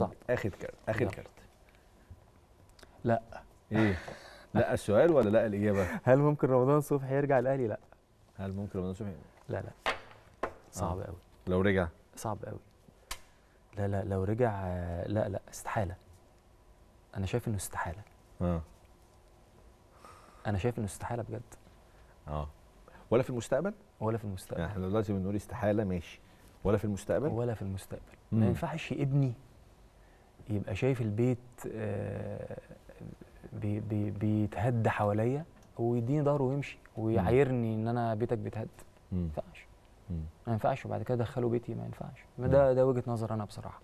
خد آخر كارت آخر. كارت. لا. إيه؟ لا السؤال ولا لا الإجابة؟ هل ممكن رمضان صبحي يرجع الأهلي؟ لا. هل ممكن رمضان صبحي؟ لا لا. صعب قوي لو رجع؟ صعب قوي لا لا لو رجع آه، لا لا. استحالة. أنا شايف إنه استحالة. آه. أنا شايف إنه استحالة بجد. آه. ولا في المستقبل؟ ولا في المستقبل. يعني إحنا دلوقتي بنقول استحالة ماشي. ولا في المستقبل؟ ولا في المستقبل. مم. ما ينفعش ابني يبقى شايف البيت آه، بي بي بيتهد حواليا ويديني ظهره ويمشي ويعايرني إن أنا بيتك بيتهد. ما. ينفعش. ما ينفعش. وبعد كده ادخله بيتي ما ينفعش. ده ده وجهة نظر أنا بصراحة.